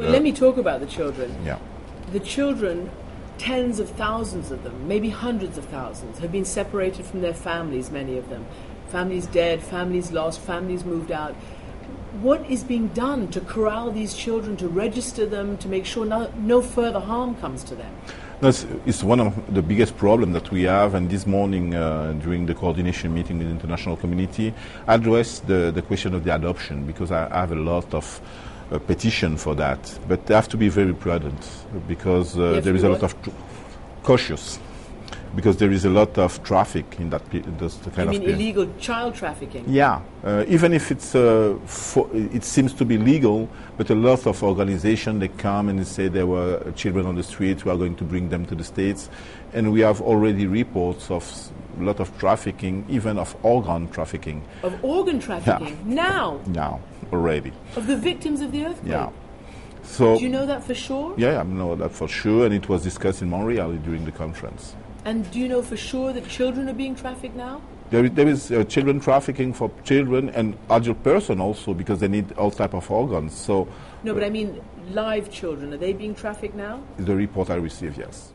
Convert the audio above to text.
Well, let me talk about the children. yeah. The children, tens of thousands of them, maybe hundreds of thousands, have been separated from their families, many of them. Families dead, families lost, families moved out. What is being done to corral these children, to register them, to make sure no, no further harm comes to them? That's it's one of the biggest problems that we have. And this morning, uh, during the coordination meeting with the international community, I addressed the, the question of the adoption because I, I have a lot of uh, petition for that. But they have to be very prudent because uh, there is a lot of tr- cautious because there is a lot of traffic in that pe- this kind You of mean illegal child trafficking? yeah, uh, even if it's uh, for, it seems to be legal, but a lot of organizations they come and they say there were children on the street. We are going to bring them to the states, and we have already reports of a lot of trafficking, even of organ trafficking Of organ trafficking? Now? now already. Of the victims of the earthquake? Yeah. So Do you know that for sure? yeah, I know that for sure, and it was discussed in Montreal during the conference. And do you know for sure that children are being trafficked now? There is, there is uh, children trafficking for children and adult person also because they need all type of organs. So No, but I mean live children. Are they being trafficked now? the report I received, yes.